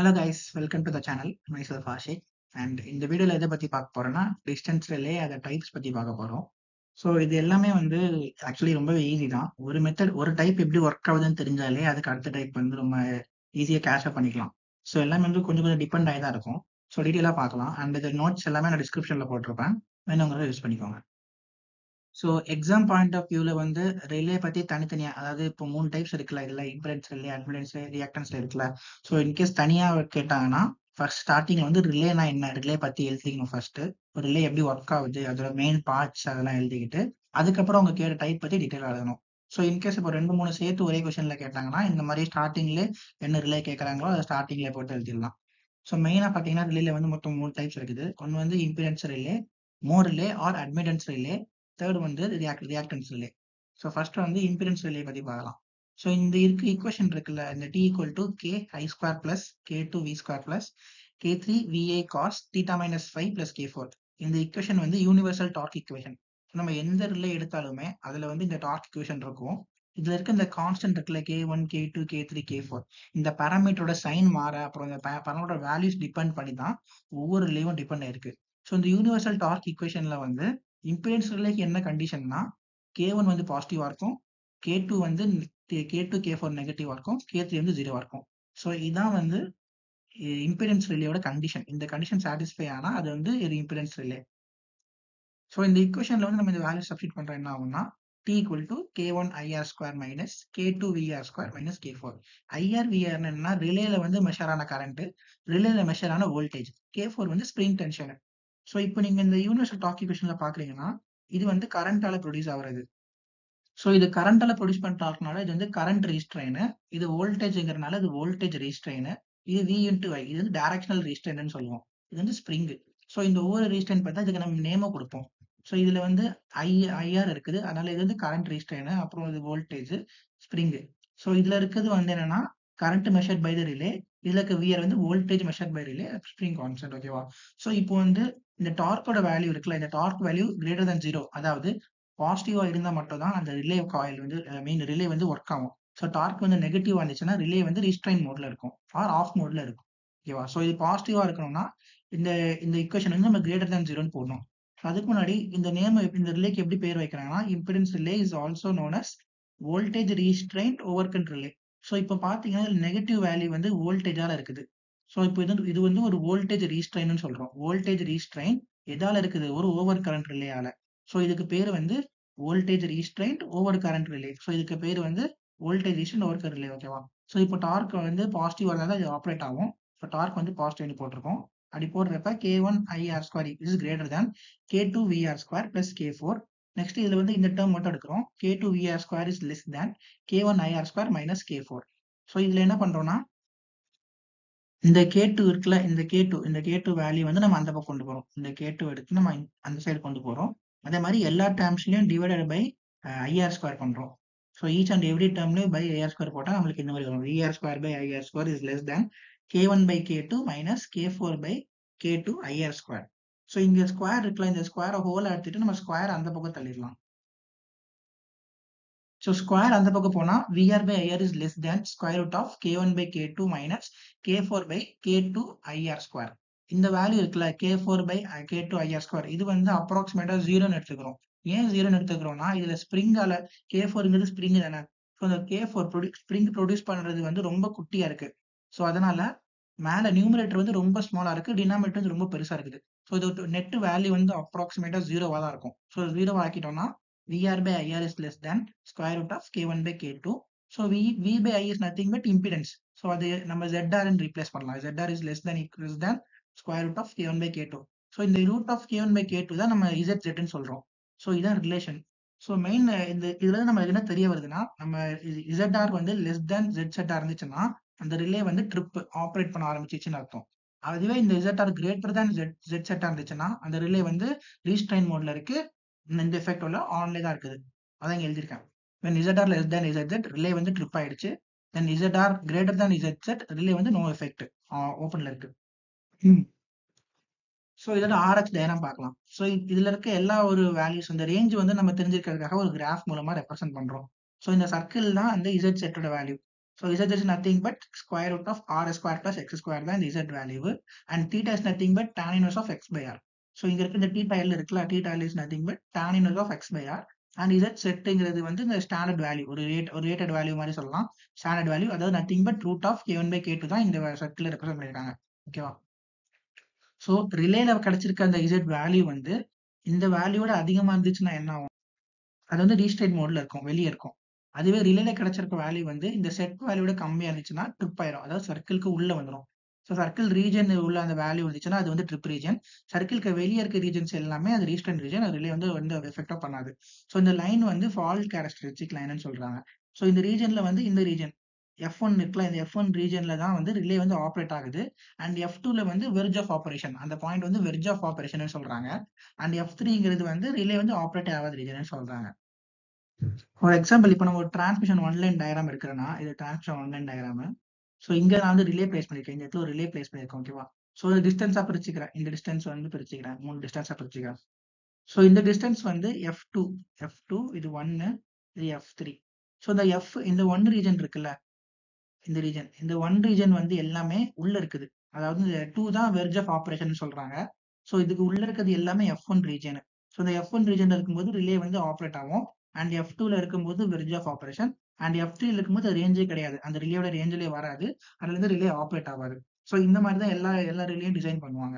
Hello guys welcome to the channel myself Ashiq and இந்த வீடியோவில் எதை பற்றி பார்க்க போகிறோன்னா டிஸ்டன்ஸ் ரிலே அதை டைப்ஸ் பற்றி பார்க்க போகிறோம் ஸோ இது எல்லாமே வந்து ஆக்சுவலி ரொம்பவே ஈஸி தான். ஒரு மெத்தட் ஒரு டைப் எப்படி ஒர்க் ஆகுதுன்னு தெரிஞ்சாலே அதுக்கு அடுத்த டைப் வந்து ரொம்ப ஈஸியாக கேஷ் பண்ணிக்கலாம். ஸோ எல்லாமே வந்து கொஞ்சம் கொஞ்சம் டிபெண்ட் ஆகி தான் இருக்கும். ஸோ டீட்டெயிலாக பார்க்கலாம். அண்ட் இந்த நோட்ஸ் எல்லாமே நான் டிஸ்கிரிப்ஷனில் போட்டிருப்பேன். வேணுங்கிறத யூஸ் பண்ணிக்கோங்க. ஸோ எக்ஸாம் பாயிண்ட் ஆஃப் வியூவில் வந்து ரிலே பற்றி தனித்தனியாக அதாவது இப்போ மூணு டைப்ஸ் இருக்குல்ல இதில் இம்பரன்ஸ் ரிலே அட்மிடன்ஸ் ரியாக்டன்ஸ் இருக்குல்ல. ஸோ இன்கேஸ் தனியாக கேட்டாங்கன்னா ஃபர்ஸ்ட் ஸ்டார்டிங்ல வந்து ரிலேனா என்ன? ரிலே பற்றி எழுதிக்கணும் ஃபர்ஸ்ட் ஒரு ரிலே எப்படி ஒர்க் ஆகுது அதோட மெயின் பார்ட்ஸ் அதெல்லாம் எழுதிக்கிட்டு அதுக்கப்புறம் அவங்க கேட்ட டைப் பற்றி டீட்டெயில் எழுதணும். ஸோ இன்கேஸ் இப்போ ரெண்டு மூணு சேர்த்து ஒரே கொஷனில் கேட்டாங்கன்னா இந்த மாதிரி ஸ்டார்டிங்ல என்ன ரிலே கேட்குறாங்களோ அதை ஸ்டார்டிங்ல போட்டு எழுதிடலாம். ஸோ மெயினாக பார்த்தீங்கன்னா ரிலேல வந்து மொத்தம் மூணு டைப்ஸ் இருக்குது. ஒன்று வந்து impedance relay more relay or admittance relay third வந்து react reactance relay so first வந்து இம்பிடன்ஸ் ரிலே பற்றி பார்க்கலாம். ஸோ இந்த இருக்கு ஈக்குவேஷன் இருக்குல்ல இந்த T equal to K I square plus K two V square plus K three V A cos theta minus five plus K four இந்த equation வந்து universal torque equation நம்ம எந்த ரிலே எடுத்தாலுமே அதுல வந்து இந்த டார்க் ஈக்குவேஷன் இருக்கும். இதுல இருக்க இந்த கான்ஸ்டன்ட் இருக்குல்ல K one K two K three K four இந்த பேராமீட்டரோட சைன் மாற அப்புறம் இந்த பரமோட வேல்யூஸ் டிபெண்ட் பண்ணி தான் ஒவ்வொரு ரிலேவும் டிபெண்ட் ஆயிருக்கு. ஸோ இந்த யூனிவர்சல் டார்க் ஈக்குவேஷன்ல வந்து இம்பிடன்ஸ் ரிலேக்கு என்ன கண்டிஷன்னா கே ஒன் வந்து பாசிட்டிவா இருக்கும் கே டூ வந்து கே டூ கே ஃபோர் நெகட்டிவா இருக்கும் கே த்ரீ வந்து ஜீரோவா இருக்கும். ஸோ இதான் வந்து இம்பிடன்ஸ் ரிலேயோட கண்டிஷன் இந்த கண்டிஷன் சாட்டிஸ்ஃபை ஆனா அது வந்து ஒரு இம்பிடன்ஸ் ரிலே ஸோ இந்த இக்குவேஷன்ல வந்து நம்ம இந்த வேல்யூ சப்ஸ்டிட் பண்றோம் என்ன ஆகும்னா T equal to K one I R square minus K two V R square minus K four I R V R என்னன்னா ரிலேல வந்து மெஷர் ஆன கரண்ட் ரிலேல மெஷர் ஆன வோல்டேஜ் கே ஃபோர் வந்து ஸ்ப்ரிங் டென்ஷன் ஸோ இப்போ நீங்கள் இந்த யூனிவர்சல் டாக் பார்க்குறீங்கன்னா இது வந்து கரண்டால ப்ரொடியூஸ் ஆகுறது. ஸோ இது கரண்டால ப்ரொடியூஸ் பண்ணுறதுனால இது வந்து கரண்ட் ரீஸ்ட்ரெயின் இது வோல்டேஜ்ங்கிறனால இது வோல்டேஜ் ரீஸ்ட்ரெயின் இது வி இன்டு ஐ இது வந்து டைரக்ஷனல் ரீஸ்ட்ரெயின்னு சொல்லுவோம். இது வந்து ஸ்ப்ரிங் ஸோ இந்த ஒவ்வொரு ரீஸ்ட்ரெயின் பார்த்தா இதுக்கு நம்ம நேமோ கொடுப்போம். ஸோ இதில் வந்து ஐ ஐஆர் இருக்குது. அதனால இது வந்து கரண்ட் ரீஸ்ட்ரெயின் அப்புறம் இது வோல்டேஜ் ஸ்ப்ரிங்கு ஸோ இதில் இருக்கிறது வந்து என்னன்னா current measured by the relay இதுல இருக்க விஆர் வந்து voltage measured by relay spring constant ஓகேவா ஸோ இப்போ வந்து இந்த டார்க்கோட வேல்யூ இருக்குல்ல இந்த torque value greater than zero அதாவது பாசிட்டிவா இருந்தா மட்டும் தான் அந்த ரிலே காயில் வந்து மீன் ரிலே வந்து ஒர்க் ஆகும். ஸோ டார்க் வந்து நெகட்டிவா இருந்துச்சுன்னா ரிலே வந்து ரீஸ்ட்ரைன் மோட்ல இருக்கும் ஆர் ஆஃப் மோட்ல இருக்கும். ஓகேவா ஸோ இது பாசிட்டிவா இருக்கணும்னா இந்த இந்த இக்குவேஷன் வந்து நம்ம கிரேட்டர் தன் ஜீரோன்னு போடணும். அதுக்கு முன்னாடி இந்த நேம் இந்த ரிலேக்கு எப்படி பேர் வைக்கிறாங்கன்னா impedance relay is also known as voltage restrained over current relay so இப்போ பார்த்தீங்கன்னா நெகட்டிவ் வேல்யூ வந்து வோல்டேஜால இருக்குது. ஸோ இப்போ இது இது வந்து ஒரு வோல்டேஜ் ரீஸ்ட்ரைன் சொல்றோம். வோல்டேஜ் ரீஸ்ட்ரைன் எதால இருக்குது? ஒரு ஓவர் கரண்ட் ரிலேயால ஸோ இதுக்கு பேர் வந்து voltage restrained over current relay so இதுக்கு பேர் வந்து voltage restrain over current relay ஓகேவா ஸோ இப்போ டார்க் வந்து பாசிட்டிவ் தான் இது ஆப்ரேட் ஆகும். ஸோ டார்க் வந்து பாசிட்டிவ் போட்டிருக்கோம். அப்படி போடுறப்ப K one I R square is greater than K two V R square plus K four next இதுல வந்து இந்த டேர்ம் மட்டும் எடுக்கிறோம். K two V R square is less than K one I R square minus K four so இதுல என்ன பண்றோம்னா இந்த K two இருக்குல்ல இந்த கே டூ இந்த கே டூ வேல்யூ வந்து நம்ம அந்த பக்கம் கொண்டு போறோம். இந்த கே டூ எடுத்து நம்ம அந்த சைடு கொண்டு போறோம். அதே மாதிரி எல்லா டேர்ம்ஸ்லயும் divided by I R square பண்றோம். ஸோ ஈச் அண்ட் எவ்ரி டேர்ம்லயும் பை ஐஆர் ஸ்கொயர் போட்டா நம்மளுக்கு இந்த மாதிரி வரும். I R square by I R square is less than K one by K two minus K four by K two I R square so இங்க square இருக்குல்ல இந்த ஸ்கொயரை ஹோல் எடுத்துட்டு நம்ம ஸ்கொயர் அந்த பக்கம் தள்ளிடலாம். ஸோ ஸ்கொயர் அந்த பக்கம் போனால் V R by I R is less than square root of K one by K two minus K four by K two I R square இந்த வேல்யூ இருக்குல்ல K four by K two I R square இது வந்து அப்ராக்சிமேட்டாக ஜீரோன்னு எடுத்துக்கிறோம். ஏன் ஜீரோன்னு எடுத்துக்கிறோம்னா இதில் ஸ்ப்ரிங்கால கே ஃபோருங்கிறது ஸ்ப்ரிங் தானே. ஸோ இந்த K four produce spring produce பண்ணுறது வந்து ரொம்ப குட்டியாக இருக்கு. ஸோ அதனால மேலே நியூமரேட்டர் வந்து ரொம்ப ஸ்மாலாக இருக்கு டினாமினேட்டர் வந்து ரொம்ப பெருசாக இருக்குது. ஸோ இது நெட் வேல்யூ வந்து அப்ராக்சிமேட்டாக ஜீரோவாக தான் இருக்கும். ஸோ ஜீரோவாக ஆக்கிட்டோம்னா V R by I R is less than square root of K one by K two so V V by I is nothing but impedance so அது நம்ம ZR ரீப்ளேஸ் பண்ணலாம். ZR is less than is than square root of K one by K two so இந்த root of K one by K two தான் நம்ம Z ஜெட்னு சொல்றோம். So இதான் relation so main இந்த இதுல நம்மளுக்கு என்ன தெரிய வருதுன்னா நம்ம இசட்ஆர் வந்து லெஸ் தேன் ஜெட் செட்டாக இருந்துச்சுன்னா அந்த ரிலே வந்து ட்ரிப் ஆப்ரேட் பண்ண ஆரம்பிச்சிச்சுன்னு அர்த்தம். அதுவே இந்த Z R greater than Z Z செட்டாக இருந்துச்சுன்னா அந்த ரிலே வந்து ரீஸ்ட்ரைன் மோட்ல இருக்கு. இந்த எஃபெக்ட் உள்ள ஆன்ல தான் இருக்குது. அதான் இங்க எழுதியிருக்கேன் when ZR less than ZZ relay வந்து ட்ரிப் ஆயிடுச்சு. Then ZR greater than ZZ relay வந்து நோ எஃபெக்ட் ஓப்பன்ல இருக்கு. ஸோ இதோட ஆர்எக்ஸ் டயக்ராம் பார்க்கலாம். ஸோ இதுல இருக்க எல்லா ஒரு வேல்யூஸ் இந்த ரேஞ்ச் வந்து நம்ம தெரிஞ்சிருக்கிறதுக்காக ஒரு கிராஃப் மூலமா ரெப்ரசென்ட் பண்றோம். ஸோ இந்த சர்க்கிள் தான் அந்த இசட் செட்டோட value so Z is nothing but square root of R square plus X square தான் இந்த Z value and theta is nothing but tan inverse of X by R so இங்க இருக்க இந்த T dial இருக்குல்ல T dial is nothing but tan inverse of X by R and Z செட்டுங்கிறது வந்து இந்த standard value ஒரு rate ஒரு rated value மாதிரி சொல்லலாம். ஸ்டாண்டர்ட் வேல்யூ அதாவது nothing but root of K one by K two தான் இந்த செட்டில் ரெப்ரசென்ட் பண்ணியிருக்காங்க. ஓகேவா ஸோ ரிலேல கிடைச்சிருக்க அந்த இசட் வேல்யூ வந்து இந்த வேல்யூட அதிகமா இருந்துச்சுன்னா என்ன ஆகும்? அது வந்து ரீஸ்டேட் மோட்ல இருக்கும் வெளியே இருக்கும். அதுவே ரிலேல கிடைச்சிருக்க வேல்யூ வந்து இந்த செட் வேல்யூட கம்மியா இருந்துச்சுன்னா ட்ரிப் ஆயிரும். அதாவது சர்க்கிள்க்கு உள்ள வந்துடும் ஸோ சர்க்கிள் ரீஜன் உள்ள அந்த வேல்யூ இருந்துச்சுன்னா அது வந்து ட்ரிப் ரீஜன் சர்க்கிள்க்கு வெளியே இருக்க ரீஜன்ஸ் எல்லாமே அது ரீஸ்டன் ரீஜன் அது ரிலே வந்து வந்து எஃபெக்டா பண்ணாது. ஸோ இந்த லைன் வந்து ஃபால்ட் கேரக்டரிஸ்டிக் லைன்னு சொல்றாங்க. ஸோ இந்த ரீஜன்ல வந்து இந்த ரீஜன் எஃப் ஒன் இருக்குல்ல இந்த எஃப் ஒன் ரீஜன்ல தான் வந்து ரிலே வந்து ஆப்ரேட் ஆகுது. அண்ட் எஃப் டூல வந்து வெர்ஜ் ஆஃப் ஆபரேஷன் அந்த பாயிண்ட் வந்து வெர்ஜ் ஆஃப் ஆபரேஷன் சொல்றாங்க. அண்ட் எஃப் த்ரீங்கிறது வந்து ரிலே வந்து ஆப்ரேட் ஆகாத ரீஜன் சொல்றாங்க. ஃபார் எக்ஸாம்பிள் இப்போ நம்ம ஒரு டிரான்ஸ்மிஷன் ஒன்லைன் டயராம் இருக்கிறேன்னா இது டிரான்ஸ்மிஷன் ஒன்லைன் டயராமு ஸோ இங்க நான் வந்து ரிலே பிளேஸ் பண்ணிருக்கேன். இந்த இடத்துல ஒரு ரிலே பிளேஸ் பண்ணிருக்கேன் ஓகேவா ஸோ டிஸ்டன்ஸா பிரிச்சுக்கிறேன். இந்த டிஸ்டன்ஸ் வந்து பிரிச்சுக்கிறேன். மூணு டிஸ்டன்ஸா பிரிச்சுக்கிறேன். ஸோ இந்த டிஸ்டன்ஸ் வந்து எஃப் டூ எஃப் டூ இது ஒன்னு இது எஃப் த்ரீ ஸோ இந்த எஃப் இந்த ஒன் ரீஜன் இருக்குல்ல? இந்த ரீஜன் இந்த ஒன் ரீஜன் வந்து எல்லாமே உள்ள இருக்குது. அதாவது இந்த டூ தான் வெர்ஜ் ஆஃப் ஆப்ரேஷன் சொல்றாங்க. ஸோ இதுக்கு உள்ள இருக்கிறது எல்லாமே எஃப் ஒன் ரீஜன் ஸோ இந்த எஃப் ஒன் ரீஜன் இருக்கும்போது ரிலே வந்து ஆப்ரேட் ஆகும். அண்ட் எஃப் டூல இருக்கும்போது verge of operation and F த்ரீல இருக்கும்போது ரேஞ்சே கிடையாது. அந்த ரிலேயோட ரேஞ்சிலே வராது. அதுல இருந்து ரிலே ஆப்ரேட் ஆகாது ஸோ இந்த மாதிரி தான் எல்லா எல்லா ரிலேயும் டிசைன் பண்ணுவாங்க.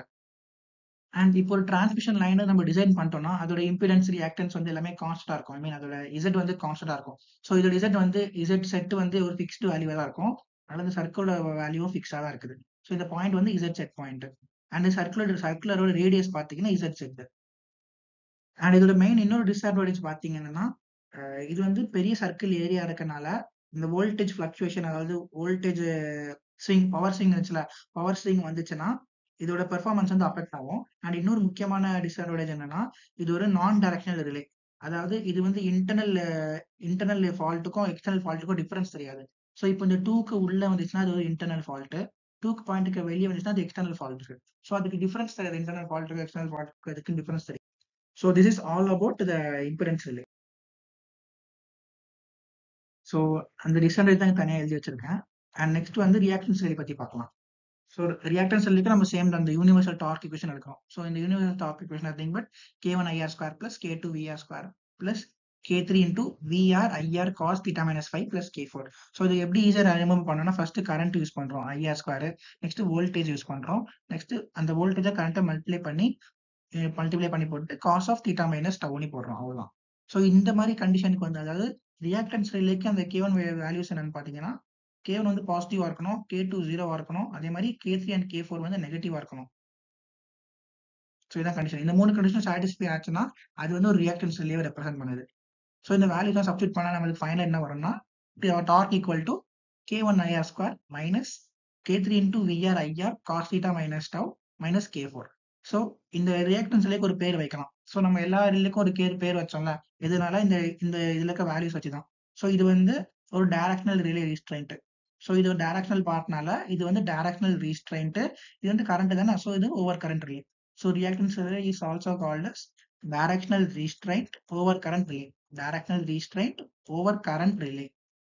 அண்ட் இப்போ ஒரு டிரான்ஸ்மிஷன் லைனை நம்ம டிசைன் பண்ணிட்டோம்னா அதோட இம்பிடன்ஸ் ரியாக்டன்ஸ் வந்து எல்லாமே கான்ஸ்டா இருக்கும். ஐ மீன் அதோட இசட் வந்து கான்ஸ்டா இருக்கும். ஸோ இதோட இசட் வந்து இசட் செட் வந்து ஒரு ஃபிக்ஸ்டு வேல்யூவா தான் இருக்கும். அல்லது சர்க்கிளோட வேல்யூவும் ஃபிக்ஸா தான் இருக்குது. ஸோ இந்த பாயிண்ட் வந்து Z set point and circular சர்க்குலரோட radius பார்த்தீங்கன்னா இசட் செட் அண்ட் இதோட மெயின் இன்னொரு டிஸ்அட்வான்டேஜ் பார்த்தீங்கன்னா இது வந்து பெரிய சர்க்கிள் ஏரியா இருக்கனால இந்த வோல்டேஜ் ஃபிளக்சுவேஷன் அதாவது வோல்டேஜ் ஸ்விங் பவர் ஸ்விங் இருந்துச்சுல பவர் ஸ்விங் வந்துச்சுன்னா இதோட பெர்ஃபார்மன்ஸ் வந்து அஃபெக்ட் ஆகும். அண்ட் இன்னொரு முக்கியமான டிஸ்அட்வான்டேஜ் என்னன்னா இது ஒரு நான் டைரக்ஷனல் ரிலே அதாவது இது வந்து இன்டர்னல் இன்டர்னல் ஃபால்ட்டுக்கும் எக்ஸ்டர்னல் ஃபால்ட்டுக்கும் டிஃபரன்ஸ் தெரியாது. ஸோ இப்போ இந்த டூக்கு உள்ள வந்துச்சுன்னா அது ஒரு இன்டர்னல் ஃபால்ட்டு டூக்கு பாயிண்ட்டுக்கு வெளியே வந்துச்சுன்னா அது எக்ஸ்டர்னல் ஃபால்ட் இருக்கு ஸோ அதுக்கு டிஃபரன்ஸ் தெரியாது. இன்டர்னல் ஃபால்ட்டுக்கு எக்ஸ்டர்னல் ஃபால்ட்டுக்கு அதுக்கு டிஃபரன்ஸ் தெரியும் so this is all about the impedance relay so அந்த டிஸ்அட்வான்டேஜ் தான் தனியாக எழுதி வச்சிருக்கேன். அண்ட் நெக்ஸ்ட் வந்து ரியாக்ஷன் ரிலே பற்றி பார்க்கலாம். ஸோ ரியாக்டன் செல்லுக்கு நம்ம சேம் அந்த யூனிவர்சல் டார்க் இக்குவேஷன் எடுக்கிறோம். ஸோ இந்த universal torque equation nothing but K one IR square plus K two VR square plus K three into VR IR cos theta minus five plus K four so இது எப்படி ஈஸியாக remove பண்ணோம்னா first current use பண்ணுறோம் IR square next voltage use பண்ணுறோம் next அந்த வோல்டேஜை கரண்ட்டை multiply பண்ணி மல்டிப்ளை பண்ணி போட்டு காஸ் ஆஃப் தீட்டா மைனஸ் டவுனி போடுறோம். அவ்வளோதான் ஸோ இந்த மாதிரி கண்டிஷனுக்கு வந்து அதாவது ரியாக்டன்ஸ் ரிலேக்கு அந்த கே ஒன் வேல்யூஸ் என்னன்னு பார்த்தீங்கன்னா கே ஒன் வந்து பாசிட்டிவாக இருக்கணும் கே டூ ஜீரோவாக இருக்கணும் அதே மாதிரி K three and K four வந்து நெகட்டிவாக இருக்கணும். ஸோ இதான் கண்டிஷன் இந்த மூணு கண்டிஷன் சாட்டிஸ்ஃபை ஆச்சுன்னா அது வந்து ஒரு ரியாக்டன்ஸ் ரிலேவை ரெப்ரசென்ட் பண்ணுது. ஸோ இந்த வேல்யூ தான் சப்ஸ்டியூட் பண்ணால் நம்மளுக்கு ஃபைனல் என்ன வரும்னா torque equal to K one IR square minus K three into VR IR cos theta minus tau minus K four so இந்த ரியாக்டன்ஸ் லேக்கு ஒரு பேர் வைக்கலாம். ஸோ நம்ம எல்லா ரிலேக்கும் ஒரு கேர் பேர் வச்சோம்ல. இதனால இந்த இந்த இதுல இருக்க வேல்யூஸ் வச்சு தான் ஸோ இது வந்து ஒரு டைரக்ஷனல் ரிலே ரீஸ்ட்ரெயின்ட் ஸோ இது ஒரு டைரக்ஷனல் பார்ட்னால இது வந்து டைரக்ஷனல் ரீஸ்ட்ரெயின்ட் இது வந்து கரண்ட் தானே? ஸோ இது over current relay so reactance relay is also called as directional restraint over current relay directional restraint over current relay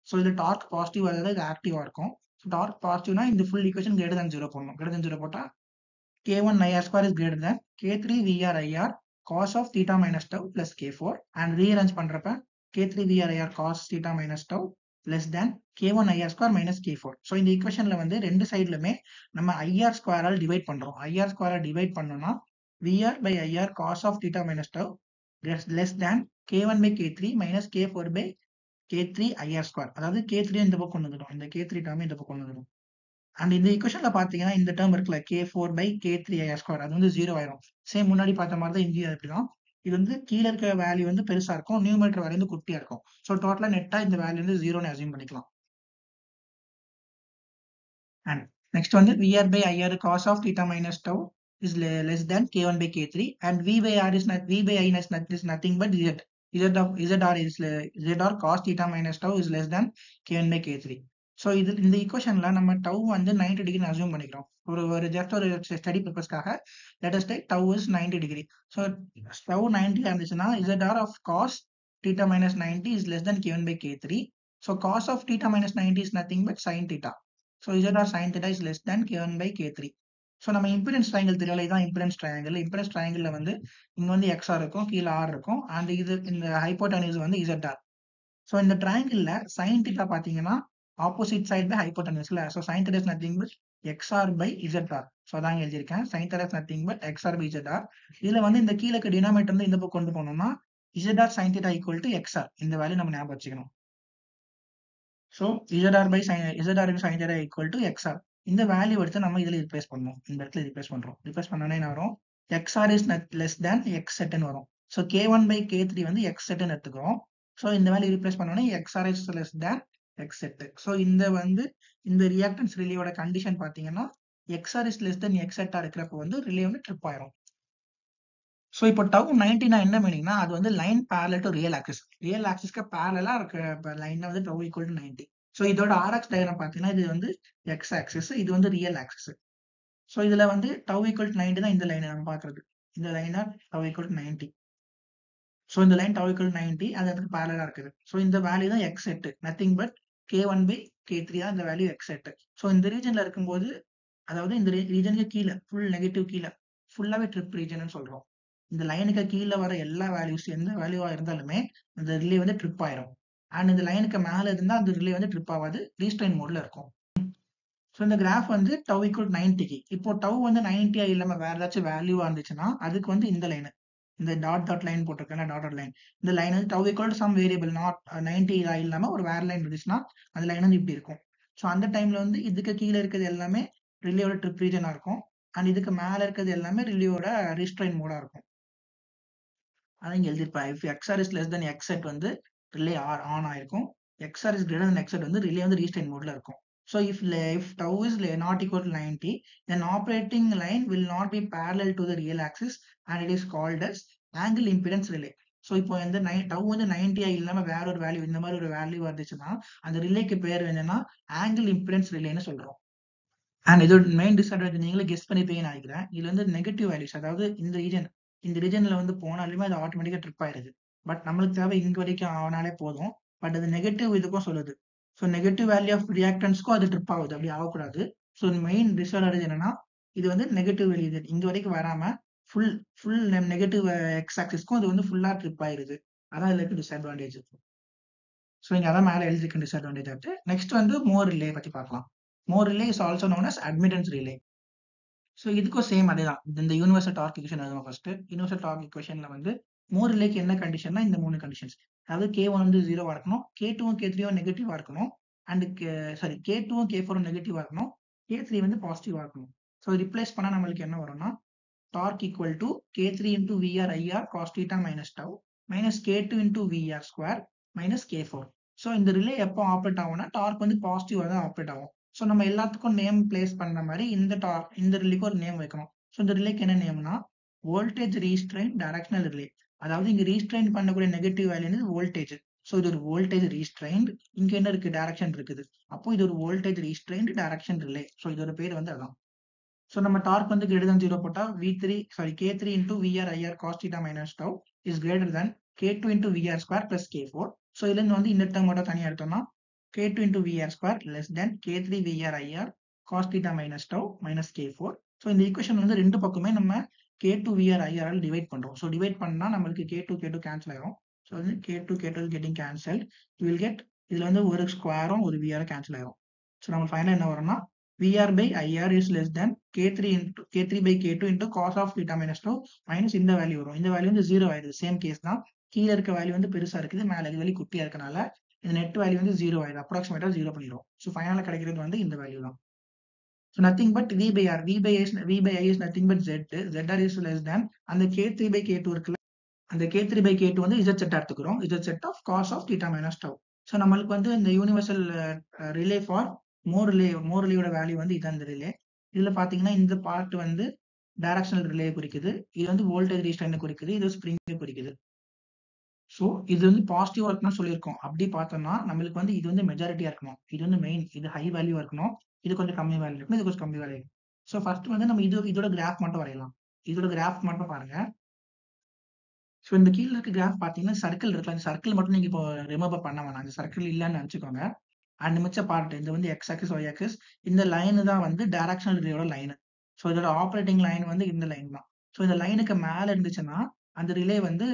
so இது டார்க் பாசிட்டிவ் அதாவது இது ஆக்டிவா இருக்கும். டார்க் பாசிட்டிவ்னா இந்த full equation greater than zero போடணும். கிரேட்டர் தன் ஜீரோ போட்டால் k1 ir square is greater than k3 vr ir cos of theta minus tau plus k4 and rearrange பண்றப்ப k3 vr ir cos theta minus tau less than k1 ir square minus k4 so இந்த ஈக்குவேஷன்ல வந்து ரெண்டு சைட்லுமே நம்ம IR ஸ்கொயரால் divide பண்றோம். IR ஸ்கொயரால் டிவைட் பண்ணோம்னா VR by IR cos of theta minus tau less than K one by K three minus K four by K three IR square அதாவது கே இந்த பக்கம் கொண்டு வந்துடும். இந்த கே த்ரீ இந்த பக்கம் கொண்டு வந்துடும். அண்ட் இந்த ஈக்குவேஷன்ல பாத்தீங்கன்னா இந்த டேர்ம் இருக்குல்ல K four by K three I square அது வந்து ஜீரோ ஆயிரும். சேம் முன்னாடி பார்த்த மாதிரி தான் இந்தியா அப்படிதான். இது வந்து கீழே இருக்க வேல்யூ வந்து பெருசா இருக்கும் நியூமீட்டர் வேல்யூ வந்து குட்டியா இருக்கும். ஸோ டோட்டலா நெட்டா இந்த வேல்யூ வந்து ஜீரோன்னு அசியூம் பண்ணிக்கலாம். அண்ட் நெக்ஸ்ட் வந்து VR by IR cos of theta minus tau is less than K one by K three and V by R is V by I is nothing but Z Z of Z R is Z R cos theta minus tau is less than K one by K three so இது இந்த ஈக்குவேஷன்ல நம்ம tau வந்து ninety degree assume பண்ணிக்கிறோம். ஒரு ஒரு just ஒரு study பர்பஸ்க்காக let's take tau is ninety degree so tau ninety இருந்துச்சுன்னா Z R of cos theta minus ninety is less than K one by K three So cos of theta minus 90 is nothing but sin theta. So z or sin theta is less than k1 by k3. So நம்ம impedance triangle தெரியல இதான் impedance triangle impedance ட்ரையாங்கிள்ல வந்து இங்க வந்து XOR இருக்கும் கீழே R இருக்கும். And இது இந்த ஹைப்போட்டனிஸ் வந்து இசட்ஆர் ஸோ இந்த ட்ரையாங்கிள்ல சைன் தீட்டா பாத்தீங்கன்னா opposite side by ஹைப்போட்டனிஸ்ல so sine that is nothing but XR by ZR so அதான் எழுதியிருக்கேன். Sine that is nothing but XR by ZR இதுல வந்து இந்த கீழக்கு டினாமேட்டர் வந்து இந்த பக்கம் கொண்டு போனோம்னா ZR sine theta equal to XR இந்த வேல்யூ நம்ம ஞாபகம் வச்சுக்கணும். So ZR by sine ZR sine theta equal to XR இந்த வேல்யூ எடுத்து நம்ம இதுல ரிப்ளேஸ் பண்ணணும். இந்த இடத்துல ரிப்ளேஸ் பண்றோம். ரிப்ளேஸ் பண்ணோன்னே என்ன வரும்? XR is less than X செட்னு வரும். So K one by K three வந்து எக்ஸ் செட்னு எடுத்துக்கிறோம். ஸோ இந்த வேல்யூ ரிப்ளேஸ் பண்ணோன்னே XR is less than X so இந்த வந்து இந்த ரியாக்டன்ஸ் ரிலேயோட கண்டிஷன் பார்த்தீங்கன்னா XR is less than X இருக்கிறப்ப வந்து ரிலே வந்து ட்ரிப் ஆயிரும். ஸோ இப்போ டவு நைன்டினா என்ன மீனிங்னா அது வந்து line parallel to real axis real ஆக்சிஸ்க்கு பேரலாக இருக்க லைன் வந்து tau equal to ninety so இதோட ஆர்எக்ஸ் டயக்ராம் பார்த்தீங்கன்னா இது வந்து எக்ஸ் ஆக்சிஸ் இது வந்து ரியல் ஆக்சிஸ் ஸோ இதில் வந்து டவு ஈக்குவல் டு நைன்டி தான் இந்த லைனை நம்ம பார்க்குறது இந்த லைன் தான் tau equal to ninety so இந்த லைன் டவு ஈக்குவல் நைன்டி அது அதுக்கு பேரலா இருக்குது. ஸோ இந்த வேல்யூ தான் X set nothing but K one by K three தான் இந்த வேல்யூ எக்ஸ் ஸோ இந்த ரீஜன்ல இருக்கும்போது அதாவது இந்த ரீஜனுக்கு கீழே ஃபுல் நெகட்டிவ் கீழே ஃபுல்லாகவே ட்ரிப் ரீஜன் சொல்றோம். இந்த லைனுக்கு கீழே வர எல்லா வேல்யூஸ் எந்த வேல்யூவா இருந்தாலுமே அந்த ரிலே வந்து ட்ரிப் ஆயிரும். அண்ட் இந்த லைனுக்கு மேல இருந்தால் அந்த ரிலே வந்து ட்ரிப் ஆகாது. ரீஸ்ட்ரைன் மோட்ல இருக்கும். ஸோ இந்த கிராஃப் வந்து டவ் ஈக்குவல் நைன்டிக்கு இப்போ டவ் வந்து நைன்டியா இல்லாமல் வேற ஏதாச்சும் வேல்யூவா இருந்துச்சுன்னா அதுக்கு வந்து இந்த லைனு இந்த டாட் டாட் லைன் போட்டிருக்கேன் டாட் டாட் லைன் இந்த லைன் வந்து tau equal some variable not ninety இல்லாமல் ஒரு வேற லைன் இருந்துச்சுன்னா அந்த லைன் வந்து இப்படி இருக்கும். ஸோ அந்த டைம்ல வந்து இதுக்கு கீழே இருக்கிறது எல்லாமே ரிலேயோட ட்ரிப் ரீஜனாக இருக்கும். அண்ட் இதுக்கு மேலே இருக்கிறது எல்லாமே ரிலேயோட ரிஸ்ட்ரைன் மோடாக இருக்கும். அதை இங்கே எழுதியிருப்பேன். If XR is less than X set வந்து ரிலே ஆர் ஆன் ஆயிருக்கும். XR is greater than X set வந்து ரிலே வந்து ரீஸ்டைன் மோடில் இருக்கும். So if if tau is not equal to ninety then operating line will not be parallel to the real axis and it is called as angle impedance relay so இப்போ இந்த நை டவு வந்து நைன்டியா இல்லாம வேற ஒரு வேல்யூ இந்த மாதிரி ஒரு வேல்யூ வந்துச்சுன்னா அந்த ரிலேக்கு பேர் என்னன்னா ஆங்கிள் இம்பிடன்ஸ் ரிலேன்னு சொல்கிறோம் அண்ட் இதோட மெயின் டிஸ்அட்வான்டேஜ் நீங்களே கெஸ்ட் பண்ணிப்பீங்கன்னு நினைக்கிறேன். இதுல வந்து நெகட்டிவ் வேல்யூஸ் அதாவது இந்த ரீஜன் இந்த ரீஜனில் வந்து போனாலுமே அது ஆட்டோமேட்டிக்காக ட்ரிப் ஆயிருது. பட் நம்மளுக்கு தேவை இங்க வரைக்கும் ஆனாலே போதும். பட் அது நெகட்டிவ் இதுக்கும் சொல்லுது. ஸோ நெகட்டிவ் வேல்யூ ஆஃப் ரியாக்டன்ஸ்க்கும் அது ட்ரிப் ஆகுது. அப்படி ஆகக்கூடாது. ஸோ மெயின் டிஸ்அட்வான்டேஜ் என்னன்னா இது வந்து நெகட்டிவ் வேல்யூ இது. இங்க வரைக்கும் வராம ஃபுல் ஃபுல் நெகட்டிவ் எக்ஸ் ஆக்சிஸ்க்கும் அது வந்து ஃபுல்லா ட்ரிப் ஆயிருது. அதான் இதுல இருக்க டிஸ்அட்வான்டேஜ் ஸோ இங்க அதான் மேலே எழுதிருக்க டிஸ்அட்வான்டேஜ் ஆகுது நெக்ஸ்ட் வந்து மோர் ரிலே பத்தி பார்க்கலாம். Mho relay is also known as admittance relay so இதுக்கும் சேம் அதே தான் இந்த யூனிவர்சல் டார்க் இக்குவேஷன் எழுதுவோம் ஃபர்ஸ்ட் யூனிவர்சல் டார்க் இக்குவேஷன்ல வந்து மோர் ரிலேக்கு என்ன கண்டிஷன்னா இந்த மூணு கண்டிஷன்ஸ் அதாவது கே ஒன் வந்து ஜீரோவா இருக்கணும். கே டூவும் கே த்ரீயும் நெகட்டிவா இருக்கணும். அண்ட் சாரி கே டூவும் கே ஃபோரும் நெகட்டிவா இருக்கணும். கே த்ரீ வந்து பாசிட்டிவா இருக்கணும். ஸோ ரிப்ளேஸ் பண்ணா நம்மளுக்கு என்ன வரும்னா torque equal to K three into VR IR cos theta minus tau minus K two into VR square minus K four so இந்த ரிலே எப்போ ஆப்ரேட் ஆகும்னா டார்க் வந்து பாசிட்டிவாக தான் ஆப்ரேட் ஆகும். ஸோ நம்ம எல்லாத்துக்கும் நேம் பிளேஸ் பண்ண மாதிரி இந்த டார்க் இந்த ரிலேக்கு ஒரு நேம் வைக்கணும். ஸோ இந்த ரிலேக்கு என்ன நேம்னா வோல்டேஜ் ரீஸ்ட்ரைன் டைரக்ஷனல் ரிலே அதாவது இங்க ரீஸ்ட்ரைன் பண்ணக்கூடிய நெகட்டிவ் வேல்யூ வோல்டேஜ் ஸோ இது ஒரு வோல்டேஜ் ரீஸ்ட்ரைன்ட் இங்க என்ன இருக்கு? டைரக்ஷன் இருக்குது. அப்போ இது ஒரு voltage restrained direction relay so இதோட பேர் வந்து அதான். ஸோ நம்ம டார்க் வந்து கிரேட்டர் தன் ஜீரோ போட்டா V three sorry K three into VR IR cos theta minus tau is greater than K two into VR square plus K four so இதுல இருந்து வந்து இந்த டேர்ம் மட்டும் தனியாக எடுத்தோம்னா K two into VR square less than K three VR IR cos theta minus tau minus K four so இந்த equation வந்து ரெண்டு பக்கமே நம்ம கே டூ விஆர் ஐஆரால் டிவைட் பண்றோம். ஸோ டிவைட் பண்ணா நம்மளுக்கு K two K two cancel ஆயிரும். ஸோ வந்து K two K two getting cancel will get இதுல வந்து ஒரு ஸ்கொயரும் ஒரு விஆரும் கேன்சல் ஆயிரும். ஸோ நம்ம ஃபைனல் என்ன வரும்னா VR by IR is less than K three into K three by K two into cos of theta minus two minus இந்த வேல்யூ வரும். இந்த வேல்யூ வந்து ஜீரோ ஆயிடுது. சேம் கேஸ் தான். கீழே இருக்க வேல்யூ வந்து பெருசா இருக்குது. மேலே இது வேல்யூ குட்டியா இருக்கனால இந்த நெட் வேல்யூ வந்து ஜீரோ ஆயிடுது. அப்ராக்சிமேட்டா ஜீரோ பண்ணிடும் ஸோ ஃபைனலாக கிடைக்கிறது வந்து இந்த வேல்யூ தான். So nothing but V by R V by S V by I is nothing but Z Z R is less than அந்த K three by K two இருக்குல்ல அந்த K three by K two வந்து Z set எடுத்துக்கிறோம். Z set of cos of theta minus tau so நம்மளுக்கு வந்து இந்த universal relay for mho relay mho ரிலேயோட value வந்து இதான் இந்த ரிலே இதில் பார்த்தீங்கன்னா இந்த பார்ட் வந்து டைரக்ஷனல் ரிலே குறிக்குது. இது வந்து வோல்டேஜ் ரீஸ்டைன் குறிக்குது. இது ஸ்ப்ரிங்கை குறிக்குது. ஸோ இது வந்து பாசிட்டிவ் ஒர்க்னு சொல்லியிருக்கோம். அப்படி பார்த்தோம்னா நம்மளுக்கு வந்து இது வந்து மெஜாரிட்டியாக இருக்கணும். இது வந்து மெயின் இது ஹை வேல்யூ இருக்கணும். இது கொஞ்சம் கம்மி வேல்யூ இருக்கணும் இது கொஞ்சம் கம்மி வேல்யூ இருக்கும் ஸோ ஃபர்ஸ்ட் வந்து நம்ம இது இதோட கிராஃப் மட்டும் வரையலாம் இதோட கிராஃப் மட்டும் பாருங்க ஸோ இந்த கீழே இருக்க கிராஃப் பார்த்தீங்கன்னா, சர்க்கிள் இருக்கலாம் அந்த சர்க்கிள் மட்டும் நீங்கள் இப்போ ரிமூவ் பண்ண வேணாம். அந்த சர்க்கிள் இல்லைன்னு நினச்சிக்கோங்க அண்ட் மிச்ச பார்ட் இது வந்து எக்ஸ் ஆக்சிஸ், ஒய் ஆக்சிஸ் இந்த லைன் தான் வந்து டைரக்ஷனல் ரிலேயோட லைன். ஸோ இதோட ஆப்ரேட்டிங் லைன் வந்து இந்த லைன் தான். ஸோ இந்த லைனுக்கு மேலே இருந்துச்சுன்னா, அந்த ரிலே வந்து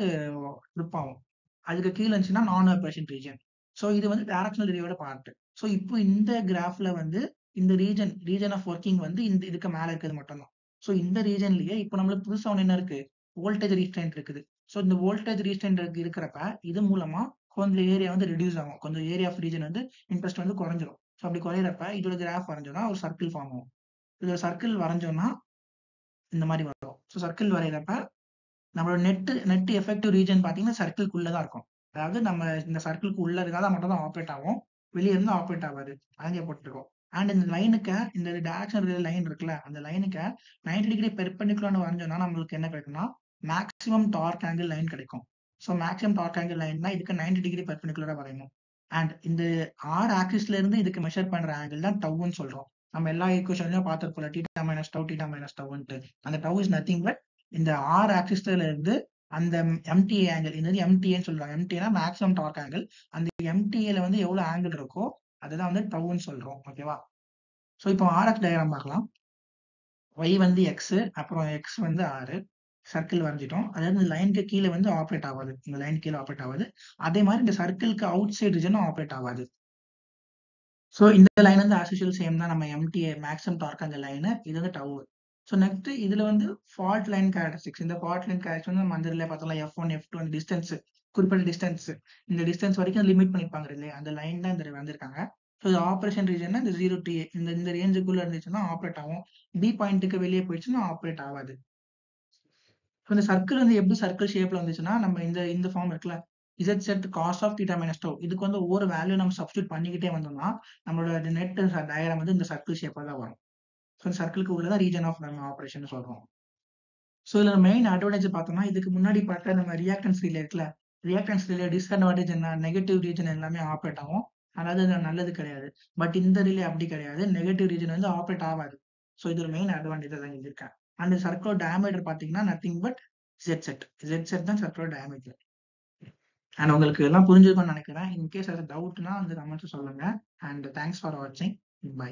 ட்ரிப் ஆகும். அதுக்கு கீழே இருந்துச்சுன்னா நான் ஆப்ரேஷன் ரீஜன் ஸோ இது வந்து டைரக்ஷனல் ரிலேயோட பார்ட். ஸோ இப்போ இந்த கிராஃப்ல வந்து இந்த ரீஜன் ரீஜன் ஆஃப் ஒர்க்கிங் வந்து இந்த இதுக்கு மேல இருக்கிறது மட்டும் தான். ஸோ இந்த ரீஜன்லயே இப்போ நம்மளுக்கு புதுசா ஒன்று என்ன இருக்கு? வோல்டேஜ் ரிஸ்ட்ரெயின்ட் இருக்குது. ஸோ இந்த வோல்டேஜ் ரிஸ்ட்ரெயின்ட் இருக்கிறப்ப, இது மூலமா கொஞ்சம் ஏரியா வந்து ரிடியூஸ் ஆகும். கொஞ்சம் ஏரியா ஆஃப் ரீஜன் வந்து இன்ட்ரெஸ்ட் வந்து குறைஞ்சிரும். ஸோ அப்படி குறையிறப்ப இதோட கிராஃப் வரைஞ்சோம்னா ஒரு சர்க்கிள் ஃபார்ம் ஆகும். இதோட சர்க்கிள் வரைஞ்சோம்னா இந்த மாதிரி வரும். ஸோ சர்க்கிள் வரைகிறப்ப நம்மளோட நெட் நெட் எஃபெக்டிவ் ரீஜன் பார்த்தீங்கன்னா, சர்க்கிள்குள்ளே தான் இருக்கும். அதாவது நம்ம இந்த சர்க்கிள்க்கு உள்ள இருந்தா மட்டும் தான் ஆப்ரேட் ஆகும். வெளியே இருந்தா ஆப்ரேட் ஆகாது. அங்கே போட்டுருக்கோம். அண்ட் இந்த லைனுக்கு இந்த டேரக்ஷன் ரிலே லைன் இருக்குல்ல, அந்த லைனுக்கு 90 டிகிரி பெர்பெண்டிகுலர்னு வரைஞ்சோம்னா நம்மளுக்கு என்ன கிடைக்கும்னா, மேக்ஸிமம் டார்க் ஆங்கிள் லைன் கிடைக்கும். ஸோ மேக்ஸிமம் டார்க் ஆங்கிள் லைன்னா இதுக்கு 90 டிகிரி பெர்பெண்டிகுலரா வரையணும். அண்ட் இந்த ஆர் ஆக்சிஸ்ல இருந்து இதுக்கு மெஷர் பண்ற ஆங்கிள் தான் டவுன்னு சொல்றோம். நம்ம எல்லா ஈக்குவேஷன்லயும் பார்த்துருப்போம் theta minus tau theta minus டவுன்ட்டு அந்த டவு இஸ் நத்திங் பட் இந்த ஆர் ஆக்சிஸ்ல இருந்து அந்த எம்டிஏ ஆங்கிள் இந்த எம்டிஏன்னு சொல்றாங்க. எம்டிஏனா மேக்ஸிமம் டார்க் ஆங்கிள். அந்த எம்டிஏல வந்து எவ்வளோ ஆங்கிள் இருக்கோ, அதுதான் வந்து டவுன்னு சொல்றோம். ஓகேவா? ஸோ இப்போ ஆர்எஃப் டயக்ராம் பார்க்கலாம். ஒய் வந்து எக்ஸ், அப்புறம் எக்ஸ் வந்து ஆர். சர்க்கிள் வரைஞ்சிட்டோம். அதாவது இந்த லைனுக்கு கீழே வந்து ஆப்ரேட் ஆவாது. இந்த லைன் கீழே ஆப்ரேட் ஆவாது. அதே மாதிரி இந்த சர்க்கிள்க்கு அவுட் சைடு ரீஜனும் ஆப்ரேட் ஆவாது. ஸோ இந்த லைன் வந்து ஆஸ் சேம் தான் நம்ம எம்டி மேக்ஸிமம் டார்க் அந்த லைனு. இது வந்து டவு ஸோ நெக்ஸ்ட் இதுல வந்து ஃபால்ட் லைன் கேரக்டரிஸ்டிக்ஸ். இந்த ஃபால்ட் லைன் கேரக்டர் வந்து நம்ம அந்த ரிலே பார்த்தோம்ல எஃப்1, எஃப்2 அந்த டிஸ்டன்ஸ் குறிப்பிட்ட டிஸ்டன்ஸ். இந்த டிஸ்டன்ஸ் வரைக்கும் லிமிட் பண்ணிப்பாங்க இல்லையா அந்த லைன் தான் இந்த வந்திருக்காங்க. ஸோ இது ஆப்ரேஷன் ரீஜன்னா இந்த 0 டூ இந்த இந்த ரேஞ்சுக்குள்ள இருந்துச்சுன்னா ஆப்ரேட் ஆகும். பி பாயிண்ட்டுக்கு வெளியே போயிடுச்சுன்னா ஆப்ரேட் ஆகாது ஸோ இந்த சர்க்கிள் வந்து எப்படி சர்க்கிள் ஷேப்ல வந்துச்சுன்னா, நம்ம இந்த இந்த ஃபார்ம் இருக்குல்ல. Z set cos of theta minus tau இதுக்கு வந்து ஒவ்வொரு வேல்யூ நம்ம சப்ஸ்டியூட் பண்ணிக்கிட்டே வந்தோம்னா, நம்மளோட நெட் டயரம் வந்து இந்த சர்க்கிள் ஷேப்பாக தான் வரும். ஸோ இந்த சர்க்கிளுக்கு உள்ள தான் ரீஜன் ஆஃப் நம்ம ஆப்ரேஷன் சொல்கிறோம் ஸோ இதில் மெயின் அட்வான்டேஜ் பார்த்தோம்னா, இதுக்கு முன்னாடி பார்த்த நம்ம ரியாக்டன்ஸ் ரிலே இருக்குல்ல. ரியாக்டன்ஸ் ரிலே டிஸ்அட்வான்டேஜ் என்ன? நெகட்டிவ் ரீஜன் எல்லாமே ஆப்ரேட் ஆகும். அதாவது அது நல்லது கிடையாது. பட் இந்த ரிலே அப்படி கிடையாது. நெகட்டிவ் ரீஜன் வந்து ஆப்ரேட் ஆகாது ஸோ இது ஒரு மெயின் அட்வான்டேஜ் தான் எழுதியிருக்கேன். அண்ட் சர்க்கிளோட டேமேஜர் பார்த்தீங்கன்னா, nothing but Z set. Z set தான் சர்க்கிளோட டேமேஜ் அண்ட் உங்களுக்கு எல்லாம் புரிஞ்சிருக்கும்னு நினைக்கிறேன். இன்கேஸ் அது டவுட்னா வந்து கமெண்ட்ஸ் சொல்லுங்க. அண்ட் தேங்க்ஸ் ஃபார் வாட்சிங். பை.